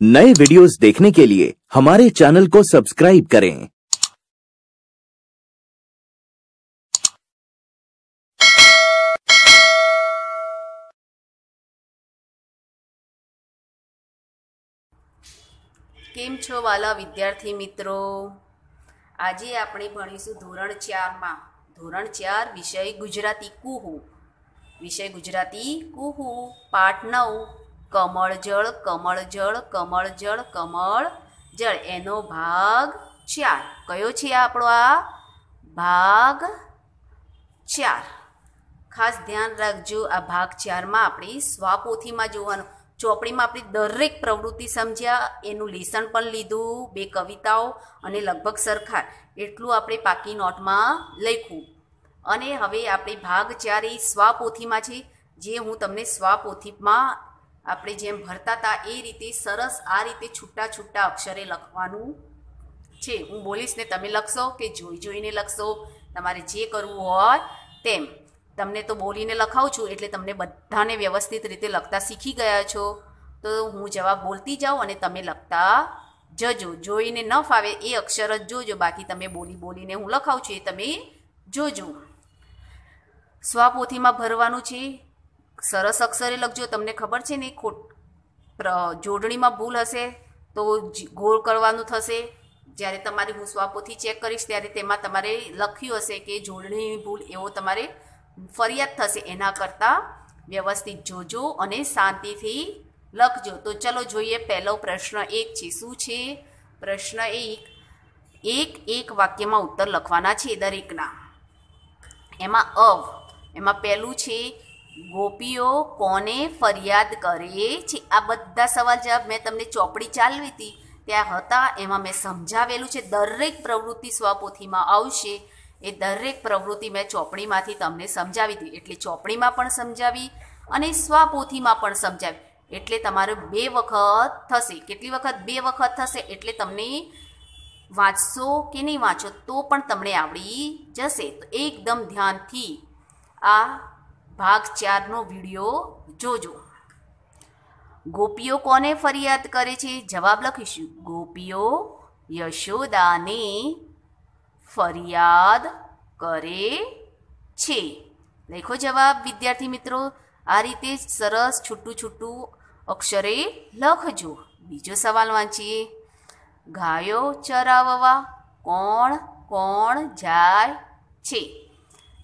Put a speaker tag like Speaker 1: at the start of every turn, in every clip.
Speaker 1: नए वीडियोस देखने के लिए हमारे चैनल को सब्सक्राइब करें
Speaker 2: કેમ છો વાલા વિદ્યાર્થી મિત્રો આજે આપણે ભણીશું ધોરણ ચારમાં ધોરણ ચાર વિષય ગુજરાતી કુહુ વિષય ગુજરાતી કુહુ પાઠ નવ કમળ જળ કમળ જળ કમળ જળ કમળ જળ. એનો ભાગ ચાર. કયો છે આપણો આ? ભાગ ચાર. ખાસ ધ્યાન રાખજો, આ ભાગ ચારમાં આપણી સ્વાપોથીમાં જોવાનું. ચોપડીમાં આપણી દરેક પ્રવૃત્તિ સમજ્યા, એનું લેસન પણ લીધું, બે કવિતાઓ અને લગભગ સરખા. એટલું આપણે પાકી નોટમાં લખ્યું. અને હવે આપણે ભાગ ચાર એ સ્વાપોથીમાં છે. જે હું તમને સ્વાપોથીમાં આપણે જેમ ભરતા હતા એ રીતે સરસ આ રીતે છૂટા છૂટા અક્ષરે લખવાનું છે. હું બોલીશ ને તમે લખશો કે જોઈ જોઈને લખશો. તમારે જે કરવું હોય તેમ. તમને તો બોલીને લખાવું છું એટલે તમને બધાને વ્યવસ્થિત રીતે લખતા શીખી ગયા છો. તો હું જવાબ બોલતી જાઉં અને તમે લખતા જજો. જોઈને ન ફાવે એ અક્ષર જ જોજો. બાકી તમે બોલી બોલીને હું લખાવું છું એ તમે જોજો. સ્વપોથીમાં ભરવાનું છે. સરસ અક્ષરે લખજો, તમને ખબર છે ને, ખોટ જોડણીમાં ભૂલ હશે તો ગોળ કરવાનું થશે. જ્યારે તમારી હું સ્વાપોથી ચેક કરીશ, ત્યારે તેમાં તમારે લખ્યું હશે કે જોડણીની ભૂલ એવો તમારે ફરિયાદ થશે. એના કરતાં વ્યવસ્થિત જોજો અને શાંતિથી લખજો. તો ચલો જોઈએ પહેલો પ્રશ્ન એક છે. શું છે? પ્રશ્ન એક. એક એક વાક્યમાં ઉત્તર લખવાના છે દરેકના. એમાં અવ, એમાં પહેલું છે ગોપીઓ કોને ફરિયાદ કરે છે? આ બધા સવાલ જવાબ મેં તમને ચોપડી ચાલવી હતી. ત્યાં હતા, એમાં મેં સમજાવેલું છે, દરેક પ્રવૃત્તિ સ્વપોથીમાં આવશે. એ દરેક પ્રવૃત્તિ મેં ચોપડીમાંથી તમને સમજાવી હતી. એટલે ચોપડીમાં પણ સમજાવી અને સ્વપોથીમાં પણ સમજાવી. એટલે તમારે બે વખત થશે. કેટલી વખત? બે વખત થશે. એટલે તમને વાંચશો કે નહીં વાંચો તો પણ તમને આવડી જશે. તો એકદમ ધ્યાનથી આ ભાગ ચારનો વીડિયો જોજો. ગોપીઓ કોને ફરિયાદ કરે છે? જવાબ લખીશું. ગોપીઓ યશોદાને ફરિયાદ કરે છે. લખો જવાબ, વિદ્યાર્થી મિત્રો. આ રીતે સરસ છૂટું છૂટું અક્ષરે લખજો. બીજો સવાલ વાંચીએ. ગાયો ચરાવવા કોણ કોણ જાય છે?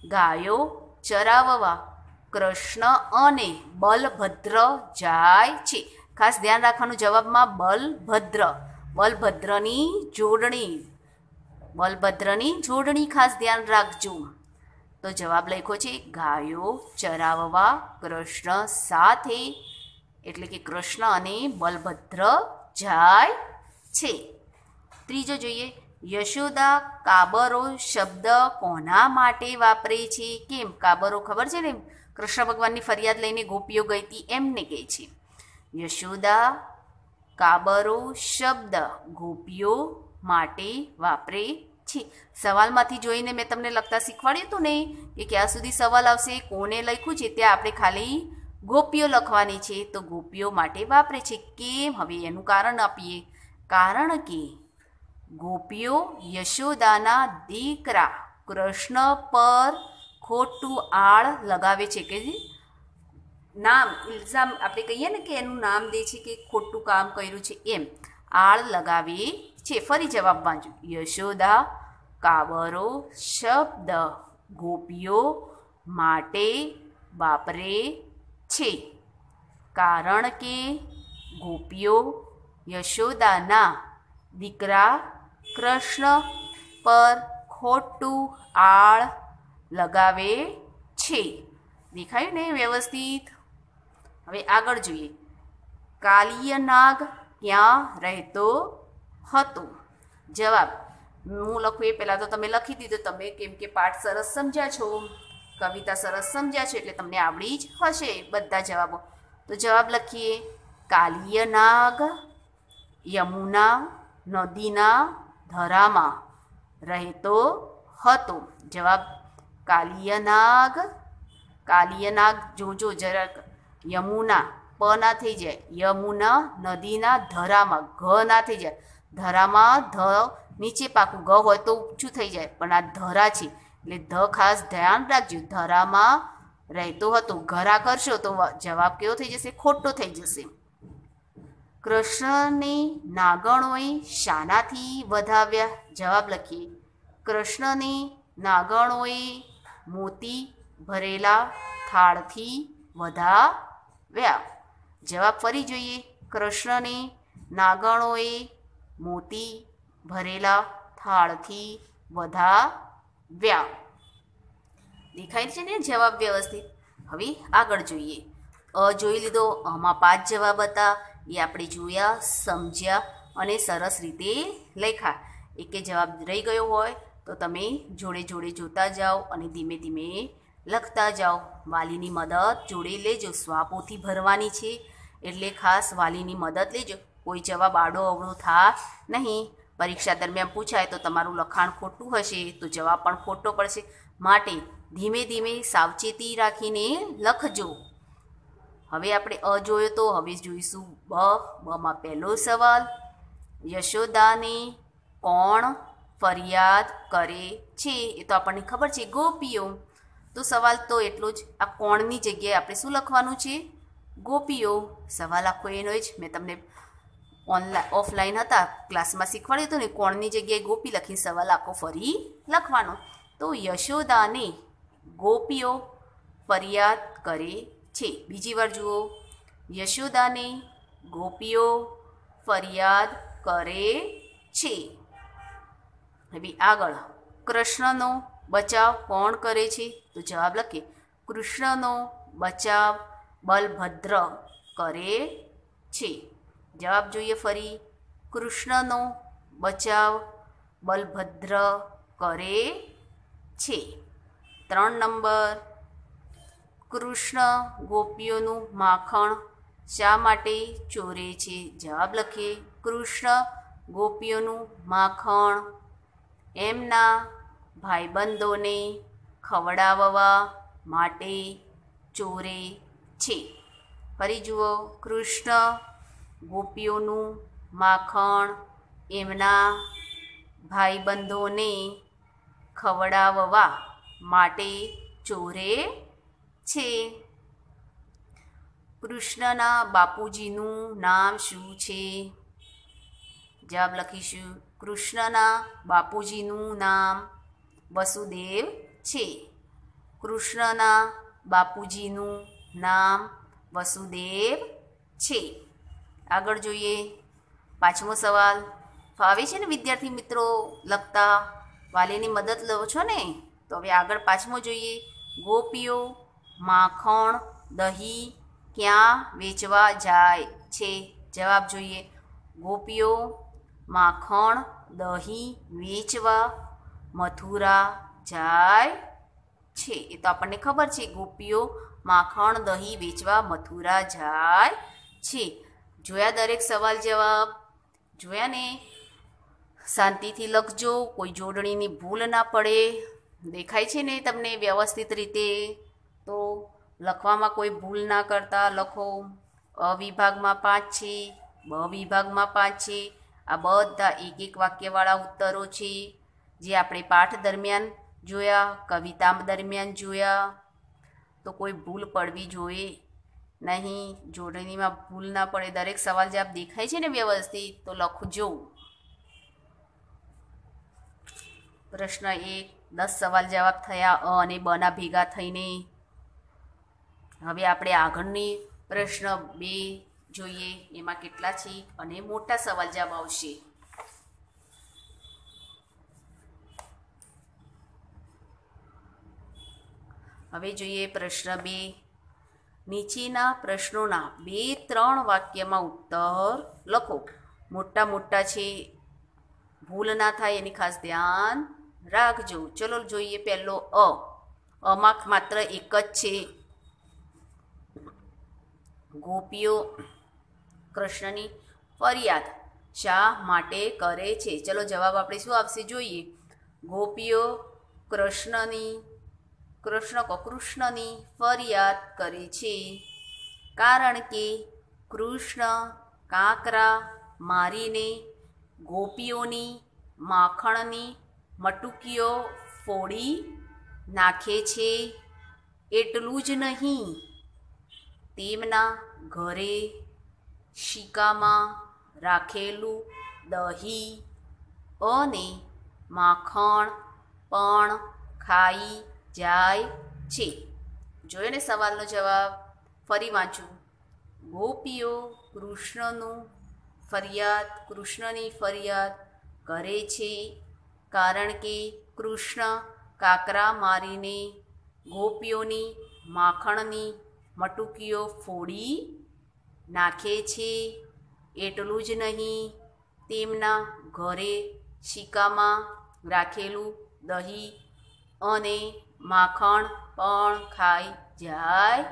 Speaker 2: ગાયો ચરાવવા કૃષ્ણ અને બલભદ્ર જાય છે. ખાસ ધ્યાન રાખવાનું જવાબમાં બલભદ્ર. બલભદ્રની જોડણી. બલભદ્રની જોડણી ખાસ ધ્યાન રાખજો. તો જવાબ લખ્યો છે, ગાયો ચરાવવા કૃષ્ણ સાથે. એટલે કે કૃષ્ણ અને બલભદ્ર જાય છે. ત્રીજો જોઈએ, યશોદા કાબરો શબ્દ કોના માટે વાપરે છે? કેમ? કાબરો ખબર છે ને? કૃષ્ણ ભગવાનની ફરિયાદ લઈને ગોપીઓ ગઈ હતી, એમને કહે છે, યશોદા, કાબરો શબ્દ ગોપીઓ માટે વાપરે છે. સવાલમાંથી જોઈને મેં તમને લખતા શીખવાડ્યું હતું ને કે ક્યાં સુધી સવાલ આવશે કોને લખ્યું છે, ત્યાં આપણે ખાલી ગોપીઓ લખવાની છે, તો ગોપીઓ માટે વાપરે છે. કેમ? હવે એનું કારણ આપીએ. કારણ કે ગોપીઓ યશોદાના દીકરા કૃષ્ણ પર ખોટું આળ લગાવે છે કે નામ, ઇલ્ઝામ આપણે કહીએ ને કે એનું નામ દે છે કે ખોટું કામ કર્યું છે એમ. આળ લગાવે છે. ફરી જવાબ વાંચો. યશોદા કાબરો શબ્દ ગોપીઓ માટે વાપરે છે. કારણ કે ગોપીઓ યશોદાના દીકરા કૃષ્ણ પર ખોટું આળ લગાવે છે. દેખાયું ને, વ્યવસ્થિત? હવે આગળ જોઈએ. કાલિયનાગ ક્યાં રહેતો હતો? જવાબ, હું લખું એ પહેલાં તો તમે લખી દીધો. તમે કેમ કે પાઠ સરસ સમજ્યા છો. કવિતા સરસ સમજ્યા છો એટલે તમને આવડી જ હશે બધા જવાબો. તો જવાબ લખીએ. કાલિયનાગ યમુના નદીના ધરામાં રહેતો હતો. જવાબ કાલિયનાગ કાલિયનાગ જોજો જરાક યમુના પ ના થઈ જાય. યમુના નદીના ધરામાં, ઘ ના થઈ જાય. ધરામાં ધ નીચે પાકું, ઘ હોય તો ઊંચું થઈ જાય. પણ આ ધરા છે, એટલે ધ ખાસ ધ્યાન રાખજો. ધરામાં રહેતો હતો, ઘરા કરશો તો જવાબ કેવો થઈ જશે? ખોટો થઈ જશે. કૃષ્ણને નાગણોએ શાનાથી વધાવ્યા? જવાબ લખીએ. કૃષ્ણને નાગણોએ મોતી ભરેલા થાળથી વધાવ્યા. જવાબ ફરી જોઈએ. કૃષ્ણને નાગણોએ મોતી ભરેલા થાળથી વધાવ્યા. દેખાય છે ને જવાબ વ્યવસ્થિત? હવે આગળ જોઈએ. અ જોઈ લીધો. આમાં પાંચ જવાબ હતા. એ આપણે જોયા, સમજ્યા અને સરસ રીતે લખ્યા. એકે જવાબ રહી ગયો હોય તો તમે જોડે જોડે જોતા જાઓ અને ધીમે ધીમે લખતા જાઓ. વાલીની મદદ જોડે લેજો. સ્વાપોથી ભરવાની છે. એટલે ખાસ વાલીની મદદ લેજો. કોઈ જવાબ આડો અવળો થા નહીં. પરીક્ષા દરમિયાન પૂછાય તો તમારું લખાણ ખોટું હશે તો જવાબ પણ ખોટો પડશે. માટે ધીમે ધીમે સાવચેતી રાખીને લખજો. હવે આપણે અ જોયો તો હવે જોઈશું બ. બમાં પહેલો સવાલ, યશોદાને કોણ ફરિયાદ કરે છે, એ તો આપણને ખબર છે. ગોપીઓ, તો સવાલ તો એટલો જ, આ કોણની જગ્યાએ આપણે શું લખવાનું છે? ગોપીઓ, સવાલ આખો એનો જ. મેં તમને ઓનલાઈન ઓફલાઈન હતા, ક્લાસમાં શીખવાડ્યું હતું ને, કોણની જગ્યાએ ગોપી લખીને સવાલ આખો ફરી લખવાનો. તો યશોદાને ગોપીઓ ફરિયાદ કરે છે. બીજી વાર જુઓ. યશોદાને ગોપીઓ ફરિયાદ કરે છે. હવે આગળ. કૃષ્ણનો બચાવ કોણ કરે છે? તો જવાબ લખીએ. કૃષ્ણનો બચાવ બલભદ્ર કરે છે. જવાબ જોઈએ ફરી. કૃષ્ણનો બચાવ બલભદ્ર કરે છે. ત્રણ નંબર. કૃષ્ણ ગોપીઓનું માખણ શા માટે ચોરે છે? જવાબ લખીએ. કૃષ્ણ ગોપીઓનું માખણ એમના ભાઈબંધોને ખવડાવવા માટે ચોરે છે. ફરી જુઓ, કૃષ્ણ ગોપીઓનું માખણ એમના ભાઈબંધોને ખવડાવવા માટે ચોરે છે. કૃષ્ણના બાપુજીનું નામ શું છે? જવાબ લખીશું. કૃષ્ણના બાપુજીનું નામ વસુદેવ છે. કૃષ્ણના બાપુજીનું નામ વસુદેવ છે. આગળ જોઈએ પાંચમો સવાલ. ફાવે છે ને વિદ્યાર્થી મિત્રો લખતા? વાલીની મદદ લો છો ને? તો હવે આગળ પાંચમો જોઈએ. ગોપીઓ માખણ દહીં ક્યાં વેચવા જાય છે? જવાબ જોઈએ. ગોપીઓ માખણ, દહીં વેચવા મથુરા જાય છે. એ તો આપણને ખબર છે, ગોપીઓ માખણ, દહીં વેચવા મથુરા જાય છે. જોયા દરેક સવાલ જવાબ? જોયા ને? શાંતિથી લખજો, કોઈ જોડણીની ભૂલ ના પડે. દેખાય છે ને તમને વ્યવસ્થિત રીતે? તો લખવામાં કોઈ ભૂલ ના કરતા લખો. અ વિભાગમાં પાંચ છે બ વિભાગમાં પાંચ છે આ બધા એક એક વાક્યવાળા ઉત્તરો છે, જે આપણે પાઠ દરમિયાન જોયા, કવિતા દરમિયાન જોયા. તો કોઈ ભૂલ પડવી જોઈએ નહીં, જોડણીમાં ભૂલ ના પડે. દરેક સવાલ જવાબ દેખાય છે ને વ્યવસ્થિત, તો લખજો. પ્રશ્ન એક, દસ સવાલ જવાબ થયા, અ અને બના ભેગા થઈને. હવે આપણે આગળની પ્રશ્ન બે જોઈએ, એમાં કેટલા છે અને મોટા સવાલ જવાબ આવશે. હવે જોઈએ પ્રશ્ન બે. નીચેના પ્રશ્નોના બે, ત્રણ વાક્યમાં ઉત્તર લખો. મોટા મોટા છે, ભૂલ ના થાય એની ખાસ ધ્યાન રાખજો. ચલો જોઈએ પહેલો અ. અમાં માત્ર એક જ છે. ગોપીઓ કૃષ્ણની ફરિયાદ શા માટે કરે છે? ચલો જવાબ આપણે શું આપશે જોઈએ? ગોપીઓ કૃષ્ણની, કૃષ્ણ કૃષ્ણની ફરિયાદ કરે છે. કારણ કે કૃષ્ણ કાંકરા મારીને ગોપીઓની માખણની મટુકીઓ ફોડી નાખે છે. એટલું જ નહીં, તેમના ઘરે શિકામાં રાખેલું દહીં અને માખણ પણ ખાઈ જાય છે. જોયો ને સવાલનો જવાબ ફરી વાંચું. ગોપીઓ કૃષ્ણનું ફરિયાદ, કૃષ્ણની ફરિયાદ કરે છે કારણ કે કૃષ્ણ કાકરા મારીને ગોપીઓની માખણની મટુકીઓ ફોડી નાખે છે. એટલું જ નહીં, તેમના ઘરે શિકામાં રાખેલું દહીં અને માખણ પણ ખાઈ જાય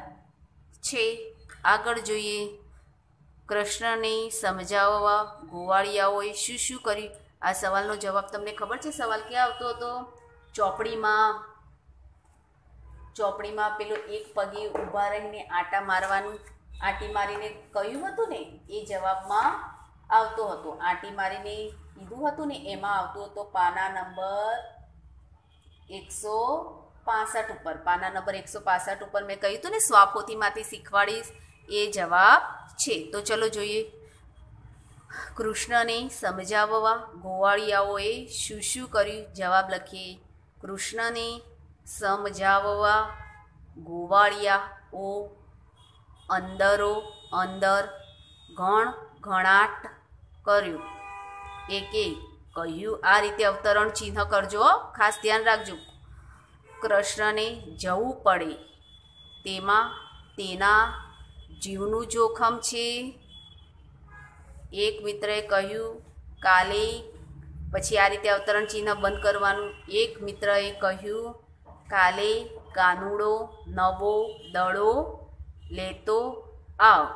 Speaker 2: છે. આગળ જોઈએ. કૃષ્ણને સમજાવવા ગોવાળિયાઓએ શું શું કર્યું? આ સવાલનો જવાબ તમને ખબર છે? સવાલ ક્યાં આવતો હતો? ચોપડીમાં. ચોપડીમાં પેલો એક પગે ઊભા રહીને આટા મારવાનું આંટી મારીને કહ્યું હતું ને, એ જવાબમાં આવતો હતો. આંટી મારીને કીધું હતું ને, એમાં આવતો હતો પાના નંબર એકસો પાસઠ ઉપર. પાના નંબર એકસો પાસઠ ઉપર મેં કહ્યું હતું ને, સ્વાપોથીમાંથી શીખવાડીશ, એ જવાબ છે. તો ચલો જોઈએ. કૃષ્ણને સમજાવવા ગોવાળિયાઓએ શું શું કર્યું? જવાબ લખીએ. કૃષ્ણને સમજાવવા ગોવાળિયાઓ અંદરો અંદર ઘણ ઘણાટ કર્યું. એકે કહ્યું, આ રીતે અવતરણ ચિહ્ન કરજો. ખાસ ધ્યાન રાખજો. કૃષ્ણને જવું પડે. તેમાં તેના જીવનું જોખમ છે. એક મિત્રએ કહ્યું, કાલે પછી આ રીતે અવતરણ ચિહ્ન બંધ કરવાનું. એક મિત્રએ કહ્યું, કાલે કાનુડો, નવો દડો લેતો આવ.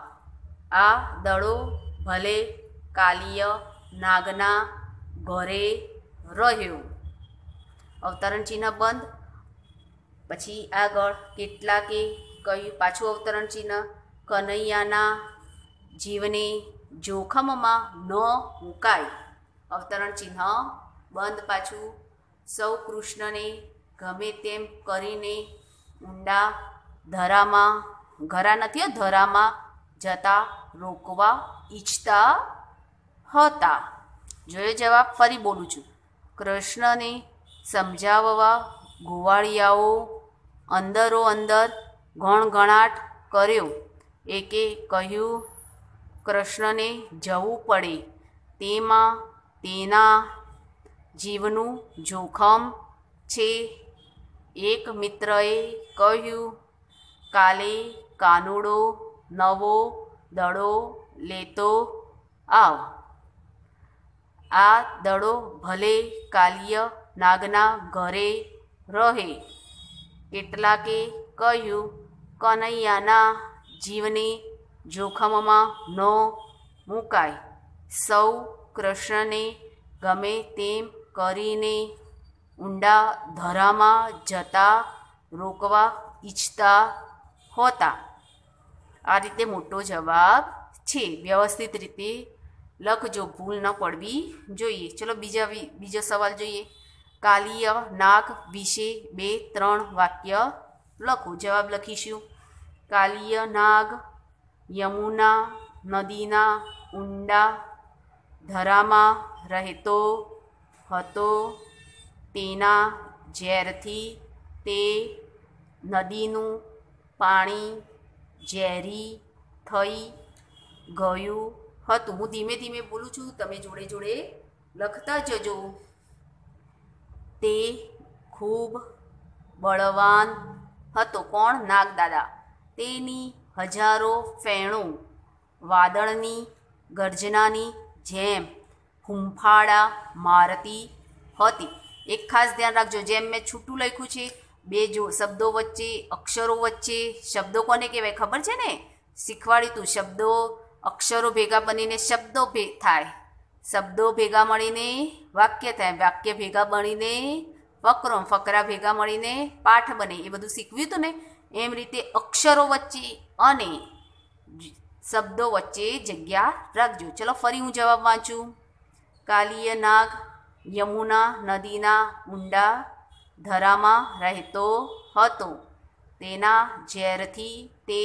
Speaker 2: આ દડો ભલે કાલિય નાગના ઘરે રહ્યો. અવતરણ ચિહ્ન બંધ. પછી આગળ કેટલાકે કહ્યું, પાછું અવતરણ ચિહ્ન. કનૈયાના જીવને જોખમમાં ન મુકાય. અવતરણ ચિહ્ન બંધ. પાછું સૌ કૃષ્ણને ગમે તેમ કરીને ઊંડા ધરામાં ઘરા નથી ધરામાં જતા, રોકવા ઈચ્છતા હતા. જોયો જવાબ, ફરી બોલું છું. કૃષ્ણને સમજાવવા ગોવાળિયાઓ અંદરો અંદર ગણગણાટ કર્યો. એકે કહ્યું, કૃષ્ણને જવું પડે. તેમાં તેના જીવનું જોખમ છે. એક મિત્રએ કહ્યું, કાલે કાનુડો, નવો, દડો, લેતો, આવ. આ દડો ભલે કાલ્ય નાગના ઘરે રહે. કેટલાકે કહ્યું, કનૈયાના જીવને જોખમમાં ન મુકાય. સૌ કૃષ્ણને ગમે તેમ કરીને ઊંડા ધરામાં જતા રોકવા ઈચ્છતા હોતા. આ રીતે મોટો જવાબ છે. વ્યવસ્થિત રીતે લખજો ભૂલ ન પડવી જોઈએ. ચલો બીજા બીજો સવાલ જોઈએ. કાલિય નાગ વિશે બે, ત્રણ વાક્ય લખો. જવાબ લખીશું. કાલિય નાગ યમુના નદીના ઊંડા ધરામાં રહેતો હતો. તેના ઝેરથી તે નદીનું પાણી ઝેરી થઈ ગયું હતું. હું ધીમે ધીમે બોલું છું, તમે જોડે જોડે લખતા જજો. તે ખૂબ બળવાન હતો. કોણ? નાગદાદા. તેની હજારો ફેણો, વાદળની ગર્જનાની જેમ હુંફાળા મારતી હતી. એક ખાસ ધ્યાન રાખજો. જેમ મેં છૂટું લખ્યું છે બે જો, શબ્દો વચ્ચે, અક્ષરો વચ્ચે, શબ્દો કોને કહેવાય ખબર છે ને? શીખવાડ્યું તું શબ્દો, અક્ષરો ભેગા બનીને શબ્દો થાય. શબ્દો ભેગા મળીને વાક્ય થાય. વાક્ય ભેગા બનીને ફકરો ફકરા ભેગા મળીને પાઠ બને. એ બધું શીખવ્યું હતું ને? એમ રીતે અક્ષરો વચ્ચે અને શબ્દો વચ્ચે જગ્યા રાખજો. ચલો ફરી હું જવાબ વાંચું. કાલીય નાગ, યમુના, નદીના, ઊંડા ધરામાં રહેતો હતો. તેના ઝેરથી તે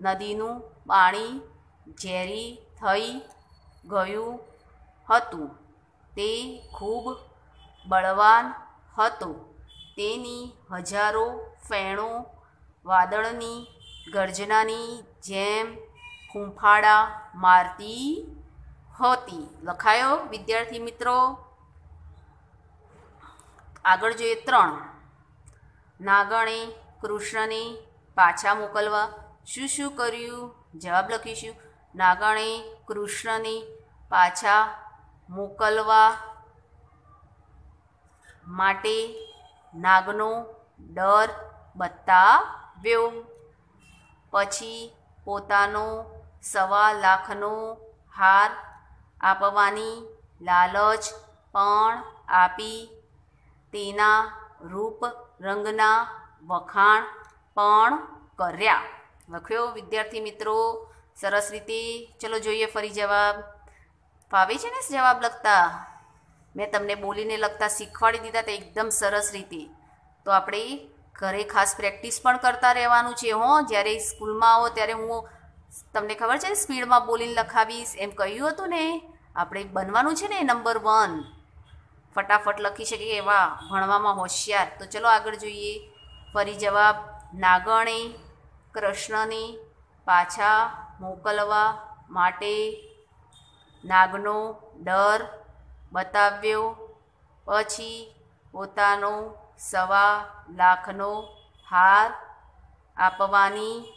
Speaker 2: નદીનું પાણી ઝેરી થઈ ગયું હતું. તે ખૂબ બળવાન હતો. તેની હજારો ફેણો વાદળની ગર્જનાની જેમ ફૂંફાડા મારતી હતી. લખાયો વિદ્યાર્થી મિત્રો આગળ જોઈએ ત્રણ. નાગણે કૃષ્ણને પાછા મોકલવા શું શું કર્યું? જવાબ લખીશું. નાગણે કૃષ્ણને પાછા મોકલવા માટે નાગનો ડર બતાવ્યો. પછી પોતાનો સવા લાખનો હાર આપવાની લાલચ પણ આપી તેના રૂપ, રંગના વખાણ પણ કર્યા. લખ્યો, વિદ્યાર્થી મિત્રો, સરસ રીતે. ચલો જોઈએ ફરી જવાબ. ફાવે છે ને જવાબ લખતા? મેં તમને બોલીને લખતા શીખવાડી દીધા તે એકદમ સરસ રીતે. તો આપણે ઘરે ખાસ પ્રેક્ટિસ પણ કરતા રહેવાનું છે, હો. જ્યારે સ્કૂલમાં આવો ત્યારે હું તમને ખબર છે, સ્પીડમાં બોલીને લખાવીશ. એમ કહ્યું હતું ને, આપણે બનવાનું છે ને, નંબર વન. ફટાફટ લખી શકે એવા ભણવામાં હોશિયાર. તો ચલો આગળ જોઈએ. ફરી જવાબ. નાગણે, કૃષ્ણને, પાછા મોકલવા માટે નાગનો ડર બતાવ્યો. પછી પોતાનો સવા લાખનો હાર આપવાની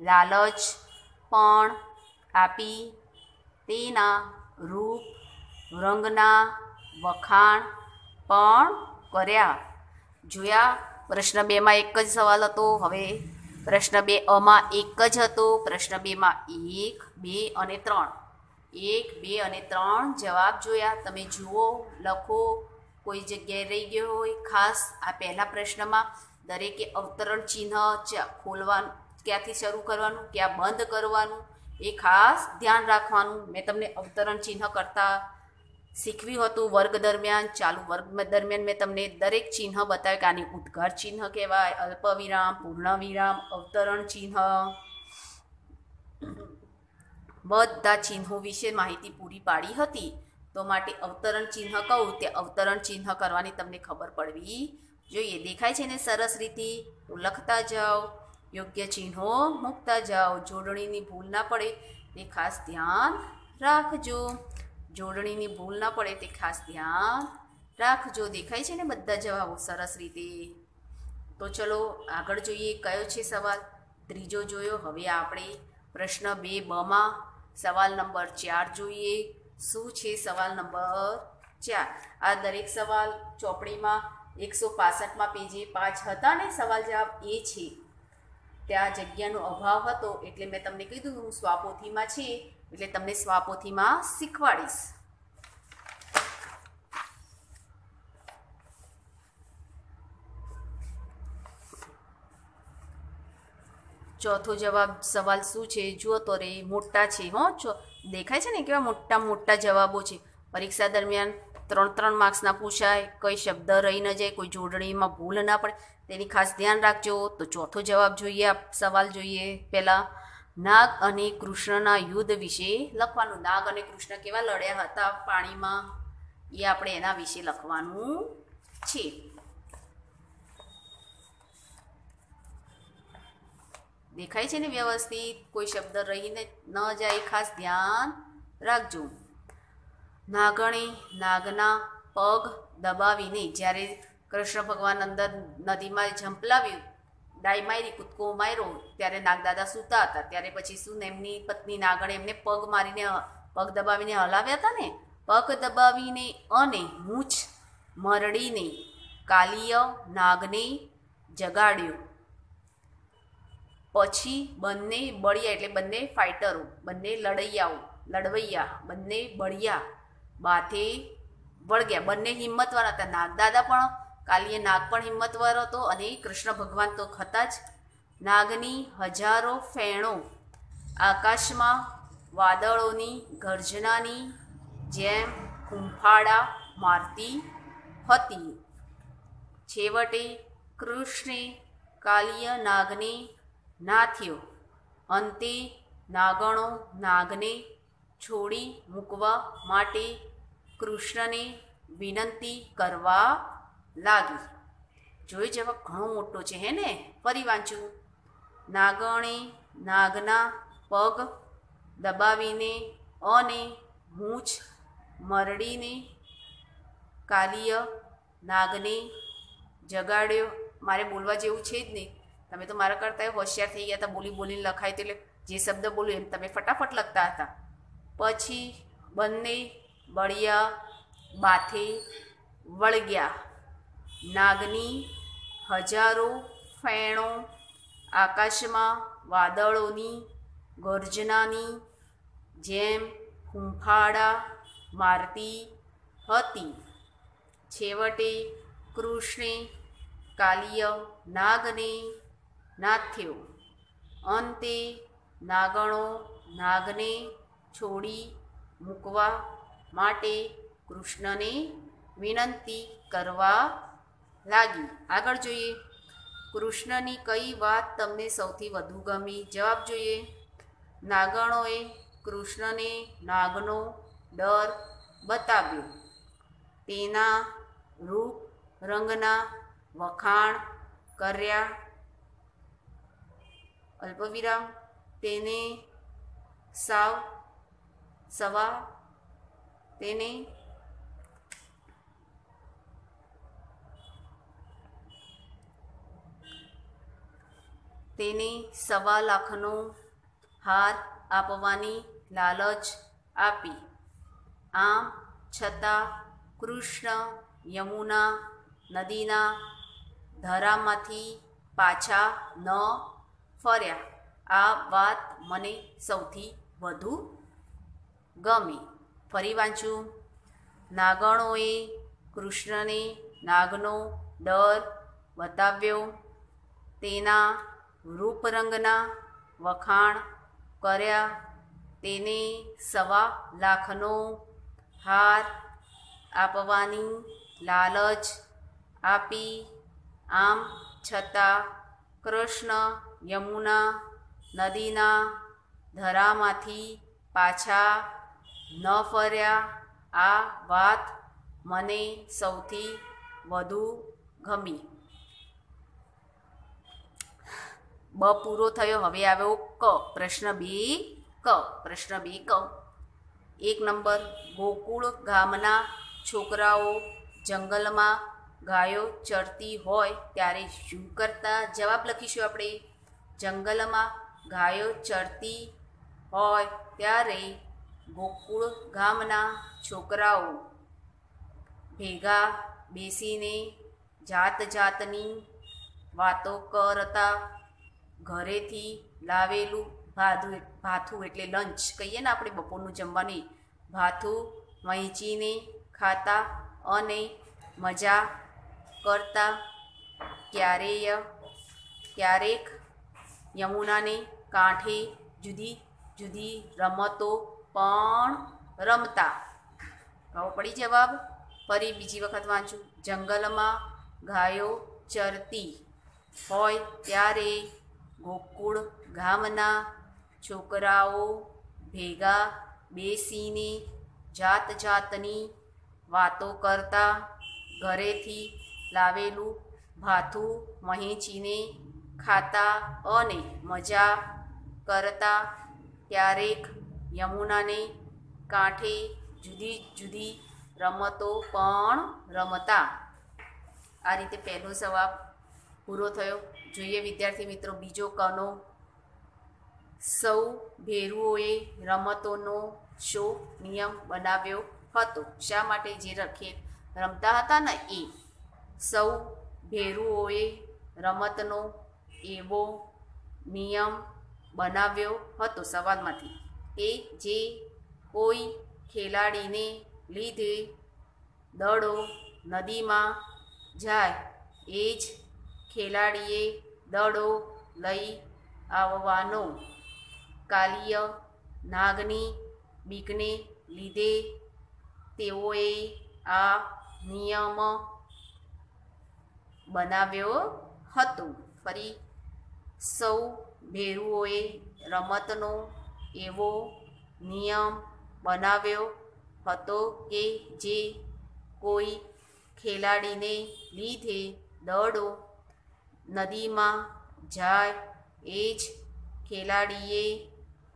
Speaker 2: લાલચ પણ આપી. તેના રૂપ, રંગના વખાણ પણ કર્યા. જોયા, પ્રશ્ન બેમાં એક જ સવાલ હતો. હવે પ્રશ્ન બે અમાં એક જ હતો. પ્રશ્ન બેમાં એક, બે અને ત્રણ. એક, બે અને ત્રણ જવાબ જોયા. તમે જુઓ, લખો. કોઈ જગ્યાએ રહી ગયો હોય. ખાસ આ પહેલા પ્રશ્નમાં દરેકે અવતરણ ચિહ્ન ખોલવાનું, ક્યાંથી શરૂ કરવાનું, ક્યાં બંધ કરવાનું એ ખાસ ધ્યાન રાખવાનું. મેં તમને અવતરણ ચિહ્ન કરતા શીખવ્યું હતું વર્ગ દરમિયાન, ચાલુ વર્ગ દરમિયાન મેં તમને દરેક ચિહ્ન બતાવ્યું કે આની ઉદ્ગાર ચિહ્ન કહેવાય અલ્પ વિરામ પૂર્ણ વિરામ અવતરણ ચિહ્ન. બધા ચિહ્નો વિશે માહિતી પૂરી પાડી હતી. તો માટે અવતરણ ચિહ્ન કહું તે અવતરણ ચિહ્ન કરવાની તમને ખબર પડવી જોઈએ. દેખાય છે ને સરસ રીતે? તો લખતા જાઓ. યોગ્ય ચિહ્નો મૂકતા જાઓ. જોડણીની ભૂલ ના પડે એ ખાસ ધ્યાન રાખજો. જોડણીની ભૂલ ના પડે તે ખાસ ધ્યાન રાખજો દેખાય છે ને બધા જવાબો સરસ રીતે. તો ચલો આગળ જોઈએ કયો છે સવાલ. ત્રીજો જોયો. હવે આપણે પ્રશ્ન બે બમાં. સવાલ નંબર ચાર જોઈએ. શું છે સવાલ નંબર ચાર? આ દરેક સવાલ ચોપડીમાં એકસો પાસઠમાં પેજે પાંચ હતા ને સવાલ જવાબ એ છે. ત્યાં જગ્યાનો અભાવ હતો એટલે મેં તમને કીધું હું સ્વાપોથીમાં છે. એટલે તમને સ્વાપોથીમાં શીખવાડીશ. ચોથો જવાબ સવાલ શું છે? જુઓ તો રે, મોટા છે, હો દેખાય છે ને કેવા મોટા મોટા જવાબો છે? પરીક્ષા દરમિયાન ત્રણ ત્રણ માર્ક્સના પૂછાય, કઈ શબ્દ રહી ન જાય, કોઈ જોડણીમાં ભૂલ ના પડે. તેની ખાસ ધ્યાન રાખજો. તો ચોથો જવાબ જોઈએ આપ, સવાલ જોઈએ. પહેલાં નાગ અને કૃષ્ણના યુદ્ધ વિશે લખવાનું. નાગ અને કૃષ્ણ કેવા લડ્યા હતા પાણીમાં? એ આપણે એના વિશે લખવાનું છે. દેખાય છે ને વ્યવસ્થિત? કોઈ શબ્દ રહીને ન જાય, ખાસ ધ્યાન રાખજો. નાગણે નાગના પગ દબાવીને જ્યારે કૃષ્ણ ભગવાન અંદર નદીમાં ઝંપલાવ્યું ડાઈ મારી, કૂદકો માર્યો. ત્યારે નાગદાદા સૂતા હતા. ત્યારે પછી શું એમની પત્ની નાગણે એમને પગ મારીને, પગ દબાવીને હલાવ્યા હતા ને? પગ દબાવીને અને મૂછ મરડીને કાલિય નાગને જગાડ્યો. પછી બંને બળિયા, એટલે બંને ફાઇટરો બંને લડૈયાઓ, લડવૈયા, બંને બળિયા બાથે વળગ્યા. બંને હિંમતવાળા હતા. નાગદાદા પણ કાલીય નાગ પણ હિંમતવાર હતો અને કૃષ્ણ ભગવાન તો હતા જ. નાગની હજારો ફેણો આકાશમાં, વાદળોની ગર્જનાની જેમ હૂંફાળા મારતી હતી. છેવટે કૃષ્ણે કાલીય નાગને નાથ્યો અંતે નાગણો નાગને છોડી મૂકવા માટે કૃષ્ણને વિનંતી કરવા લાગી જોઈ જવા ઘણો મોટો છે હે ને? ફરી વાંચું. નાગણે, નાગના, પગ, દબાવીને, અને મૂછ, મરડીને, કાલિય, નાગને જગાડ્યો. મારે બોલવા જેવું છે જ નહીં. તમે તો મારા કરતાં હોશિયાર થઈ ગયા હતા, બોલી બોલીને લખાય એટલે જે શબ્દ બોલ્યો એમ તમે ફટાફટ લખતા હતા. પછી બંને બળિયા બાથે વળગ્યા. નાગની હજારો ફેણો આકાશમાં વાદળોની ગર્જનાની જેમ હુંફાળા મારતી હતી. છેવટે કૃષ્ણે કાલિય નાગને નાથ્યો. અંતે નાગણો નાગને છોડી મૂકવા માટે કૃષ્ણને વિનંતી કરવા લાગી આગળ જોઈએ. કૃષ્ણની કઈ વાત તમને સૌથી વધુ ગમી? જવાબ જોઈએ. નાગણોએ કૃષ્ણને નાગનો ડર બતાવ્યો. તેના રૂપ રંગના વખાણ કર્યા. અલ્પવિરામ, તેને સાવ, સવા, તેને તેને સવા લાખનો હાર આપવાની લાલચ આપી. આમ છતાં કૃષ્ણ યમુના નદીના ધરામાંથી પાછા ન ફર્યા. આ વાત મને સૌથી વધુ ગમી. ફરી વાંચું. નાગણોએ કૃષ્ણને નાગનો ડર બતાવ્યો. તેના રૂપરંગના વખાણ કર્યા તેને સવા લાખનો હાર આપવાની લાલચ આપી. આમ છતાં કૃષ્ણ યમુના નદીના ધરામાંથી પાછા ન ફર્યા. આ વાત મને સૌથી વધુ ગમી. બ પૂરો થયો. હવે આવ્યો ક. પ્રશ્ન બે ક. પ્રશ્ન બે ક. એક નંબર. ગોકુળ ગામના છોકરાઓ જંગલમાં ગાયો ચરતી હોય ત્યારે શું કરતા? જવાબ લખીશું આપણે. જંગલમાં ગાયો ચરતી હોય ત્યારે ગોકુળ ગામના છોકરાઓ ભેગા બેસીને જાત જાતની વાતો કરતા ઘરેથી લાવેલું ભાથું ભાથું એટલે લંચ કહીએ ને આપણે બપોરનું જમવાની. ભાથું વહેંચીને ખાતા અને મજા કરતા. ક્યારેય ક્યારેક યમુનાને કાંઠે જુદી જુદી રમતો પણ રમતા. કહો પડી જવાબ? ફરી બીજી વખત વાંચું. જંગલમાં ગાયો ચરતી હોય ત્યારે ગોકુળ ગામના છોકરાઓ ભેગા બેસીને જાત જાતની વાતો કરતા ઘરેથી લાવેલું ભાથું વહેંચીને ખાતા અને મજા કરતા ક્યારેક યમુનાને કાંઠે જુદી જુદી રમતો પણ રમતા. આ રીતે પહેલો જવાબ પૂરો થયો. જોઈએ વિદ્યાર્થી મિત્રો, બીજો કનો. સૌ ભેરુઓએ રમતોનો શો નિયમ બનાવ્યો હતો. શા માટે જે રખે? રમતા હતા ને એ. સૌ ભેરુઓએ રમતનો એવો નિયમ બનાવ્યો હતો સવાલમાંથી એ જે કોઈ ખેલાડીને લીધે દડો નદીમાં જાય, એ જ ખેલાડીએ દડો લઈ આવવાનો. કાલીય નાગની બીકને લીધે તેઓએ આ નિયમ બનાવ્યો હતો. ફરી સૌ ભેરુઓએ રમતનો એવો નિયમ બનાવ્યો હતો કે જે કોઈ ખેલાડીને લીધે દડો નદીમાં જાય, એ જ ખેલાડીએ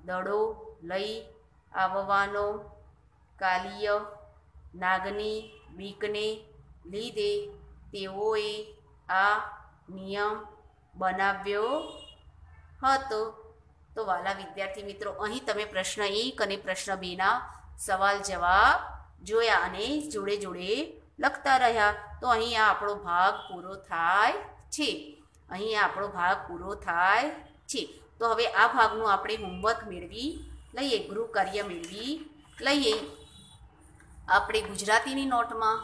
Speaker 2: દડો લઈ આવવાનો. કાલિય નાગની બીકને લીધે તેઓએ આ નિયમ બનાવ્યો હતો. તો વાલા વિદ્યાર્થી મિત્રો, અહીં તમે પ્રશ્ન એક અને પ્રશ્ન બેના સવાલ જવાબ જોયા અને જોડે જોડે લખતા રહ્યા. તો અહીં આ આપણો ભાગ પૂરો થાય છે. અહીં આપણો ભાગ પૂરો થાય છે. તો હવે આ ભાગનું આપણે હોમવર્ક મેળવી લઈએ, ગૃહ કાર્ય મેળવી લઈએ. આપણે ગુજરાતીની નોટમાં,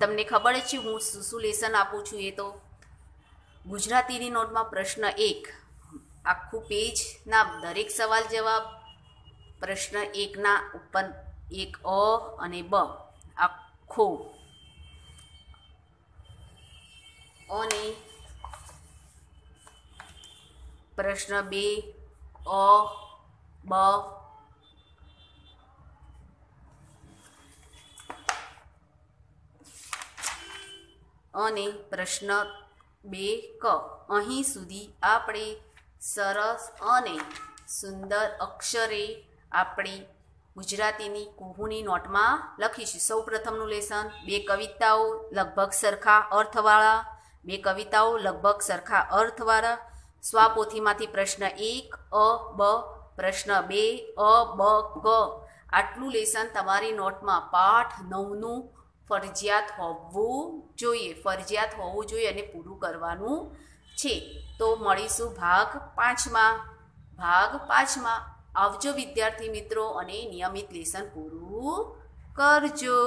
Speaker 2: તમને ખબર છે, હું શું શું લેસન આપું છું એ તો. ગુજરાતીની નોટમાં પ્રશ્ન એક, આખું પેજના દરેક સવાલ જવાબ, પ્રશ્ન એકના ઉપર એક અ અને બ, આખો. અને પ્રશ્ન બે, અ, બ. અને પ્રશ્ન બે ક. અહીં સુધી આપણે સરસ અને સુંદર અક્ષરે આપણી ગુજરાતીની કુહુની નોટમાં લખીશું. સૌ પ્રથમનું લેસન, બે કવિતાઓ લગભગ સરખા અર્થવાળા, બે કવિતાઓ લગભગ સરખા અર્થવાળા સ્વાપોથીમાંથી પ્રશ્ન એક, અ, બ, પ્રશ્ન બે, અ, બ, ક. આટલું લેસન તમારી નોટમાં પાઠ નવનું ફરજિયાત હોવું જોઈએ. ફરજિયાત હોવું જોઈએ અને પૂરું કરવાનું છે. તો મળીશું ભાગ પાંચમાં. ભાગ પાંચમાં. આવજો વિદ્યાર્થી મિત્રો અને નિયમિત લેસન પૂરું કરજો.